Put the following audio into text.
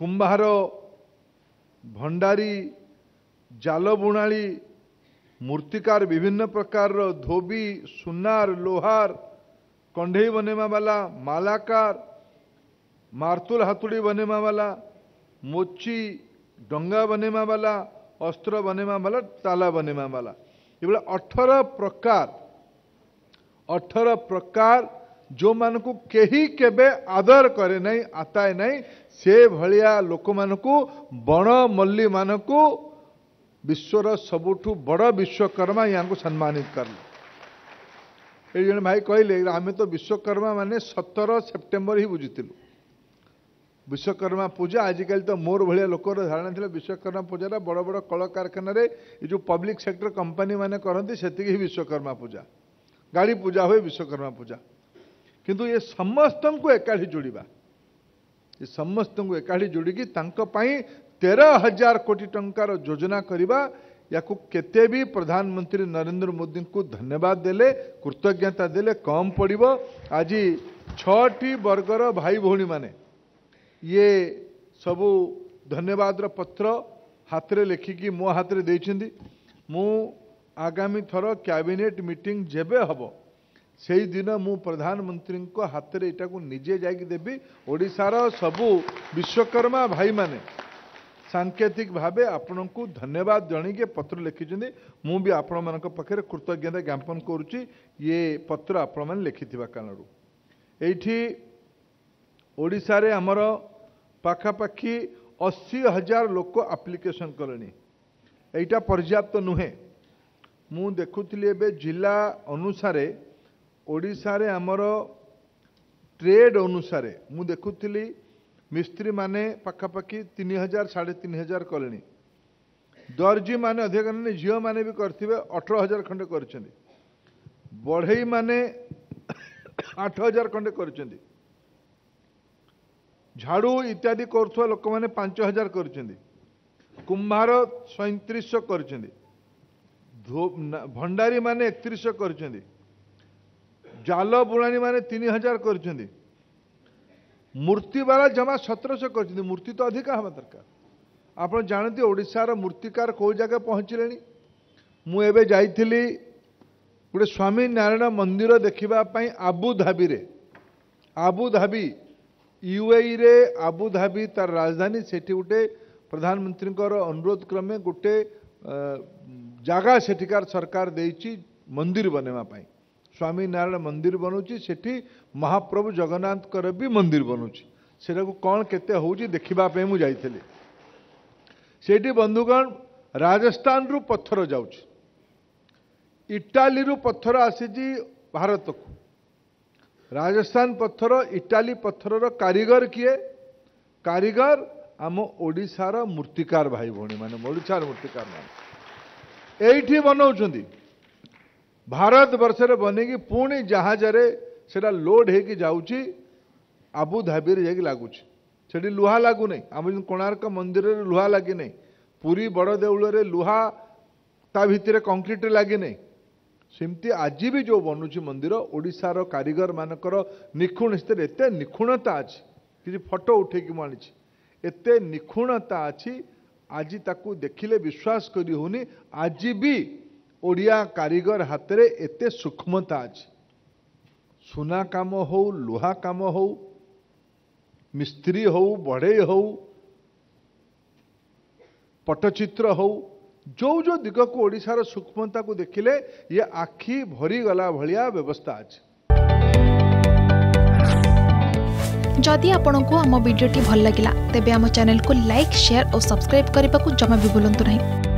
କୁମ୍ଭାର ଭଣ୍ଡାରୀ ଜାଲ ବୁଣାଳି ମୂର୍ତ୍ତିକାର विभिन्न प्रकार धोबी सुनार लोहार कंडे ବନେଇବା ବାଲା ମାଲାକାର मारतुल हथुड़ी बनेमा वाला मोची डंगा बनेमा वाला अस्त्र बनेमा वाला ताला बनेमा वाला ये अठर प्रकार अठर प्रकार जो मान को कही के आदर करे ना आताए ना से भाया लोक मान बण मल्ली मान विश्वर सबुठ बड़ विश्वकर्मा यहाँ को सम्मानित कर जे भाई कहले आम तो विश्वकर्मा मान सतर सेप्टेम्बर ही बुझीलु विश्वकर्मा पूजा आजिकल तो मोर भाया लोकर धारणा थी विश्वकर्मा पूजा बड़ बड़ कल कारखाना ये जो पब्लिक सेक्टर कंपनी मैंने करती से विश्वकर्मा पूजा गाड़ी पूजा हुए विश्वकर्मा पूजा किंतु ये समस्त को एकाठी जोड़ा ये समस्त को एकाठी जोड़ी तेरह हजार कोटी टंकार योजना करवा या के प्रधानमंत्री नरेंद्र मोदी को धन्यवाद दे कृतज्ञता दे कम पड़ आज छर्गर भाई भी मैने ये सब धन्यवाद पत्र हाथ में लिखिक मो हाथ मु आगामी थर कैबिनेट मीटिंग जेबे हबो से दिन मु प्रधानमंत्री हाथ में यटा को निजे जाबी ओडार सबू विश्वकर्मा भाई मैंने सांकेतिक भाव आपण को धन्यवाद जनक पत्र लिखिं मु भी आपण कृतज्ञता ज्ञापन करुच्ची ये पत्र आपण मैंने लिखि कारण ये आमर पखापाखी अशी हजार लोक आप्लिकेसन कले यहाँ पर्याप्त नुहे मु देखु जिला अनुसार ଓଡ଼ିଶାରେ ଆମର ଟ୍ରେଡ୍ ଅନୁସାରେ ମୁଁ ଦେଖୁଥିଲି ମିସ୍ତ୍ରୀମାନେ ପାଖାପାଖି ତିନି ହଜାର ସାଢ଼େ ତିନି ହଜାର କଲେଣି ଦର୍ଜୀମାନେ ଅଧିକ କଲେଣି ଝିଅମାନେ ବି କରିଥିବେ ଅଠର ହଜାର ଖଣ୍ଡେ କରିଛନ୍ତି ବଢ଼େଇମାନେ ଆଠ ହଜାର ଖଣ୍ଡେ କରିଛନ୍ତି ଝାଡ଼ୁ ଇତ୍ୟାଦି କରୁଥିବା ଲୋକମାନେ ପାଞ୍ଚ ହଜାର କରିଛନ୍ତି କୁମ୍ଭାର ସଇଁତିରିଶଶହ କରିଛନ୍ତି ଭଣ୍ଡାରୀମାନେ ଏକତିରିଶଶହ କରିଛନ୍ତି জাল ବୁଣାଣି ମାନେ ତିନି ହଜାର କରିଛନ୍ତି ମୂର୍ତ୍ତିବାଲା ଜମା ସତରଶହ କରିଛନ୍ତି ମୂର୍ତ୍ତି ତ ଅଧିକା ହେବା ଦରକାର ଆପଣ ଜାଣନ୍ତି ଓଡ଼ିଶାର ମୂର୍ତ୍ତିକାର କେଉଁ ଜାଗା ପହଞ୍ଚିଲେଣି ମୁଁ ଏବେ ଯାଇଥିଲି ଗୋଟେ ସ୍ୱାମୀ ନାରାୟଣ ମନ୍ଦିର ଦେଖିବା ପାଇଁ ଆବୁଧାବିରେ ଆବୁଧାବି ୟୁଏଇରେ ଆବୁଧାବି ତାର ରାଜଧାନୀ ସେଠି ଗୋଟେ ପ୍ରଧାନମନ୍ତ୍ରୀଙ୍କର ଅନୁରୋଧ କ୍ରମେ ଗୋଟେ ଜାଗା ସେଠିକାର ସରକାର ଦେଇଛି ମନ୍ଦିର ବନେଇବା ପାଇଁ ସ୍ୱାମୀ ନାରାୟଣ ମନ୍ଦିର ବନଉଛି ସେଠି ମହାପ୍ରଭୁ ଜଗନ୍ନାଥଙ୍କର ବି ମନ୍ଦିର ବନଉଛି ସେଟାକୁ କ'ଣ କେତେ ହେଉଛି ଦେଖିବା ପାଇଁ ମୁଁ ଯାଇଥିଲି ସେଇଠି ବନ୍ଧୁଗଣ ରାଜସ୍ଥାନରୁ ପଥର ଯାଉଛି ଇଟାଲୀରୁ ପଥର ଆସିଛି ଭାରତକୁ ରାଜସ୍ଥାନ ପଥର ଇଟାଲୀ ପଥରର କାରିଗର କିଏ କାରିଗର ଆମ ଓଡ଼ିଶାର ମୂର୍ତ୍ତିକାର ଭାଇ ଭଉଣୀ ମାନେ ଓଡ଼ିଶାର ମୂର୍ତ୍ତିକାର ମାନେ ଏଇଠି ବନାଉଛନ୍ତି ଭାରତ ବର୍ଷରେ ବନେଇକି ପୁଣି ଜାହାଜରେ ସେଇଟା ଲୋଡ଼୍ ହେଇକି ଯାଉଛି ଆବୁଧାବିରେ ଯାଇକି ଲାଗୁଛି ସେଠି ଲୁହା ଲାଗୁନାହିଁ ଆମ ଯେଉଁ କୋଣାର୍କ ମନ୍ଦିରରେ ଲୁହା ଲାଗି ନାହିଁ ପୁରୀ ବଡ଼ଦେଉଳରେ ଲୁହା ତା ଭିତରେ କଂକ୍ରିଟରେ ଲାଗି ନାହିଁ ସେମିତି ଆଜି ବି ଯେଉଁ ବନୁଛି ମନ୍ଦିର ଓଡ଼ିଶାର କାରିଗରମାନଙ୍କର ନିଖୁଣ ସ୍ଥିତିରେ ଏତେ ନିଖୁଣତା ଅଛି କିଛି ଫଟୋ ଉଠେଇକି ମୁଁ ଆଣିଛି ଏତେ ନିଖୁଣତା ଅଛି ଆଜି ତାକୁ ଦେଖିଲେ ବିଶ୍ୱାସ କରି ହେଉନି ଆଜି ବି ओडिया कारीगर हाथ में एत सूक्ष्मता अच्छे सुना काम हो लुहा कम हो मिस्त्री हो बढ़े हो पटचित्र हो जो जो दिग को ओडार सूक्ष्मता को देखिले ये आखि भरी गला भाया व्यवस्था अच्छे जदि आपन को आम भिडी भल लगा तेब आम चेल को लाइक शेयर और सब्सक्राइब करने को जमा भी बुलां नहीं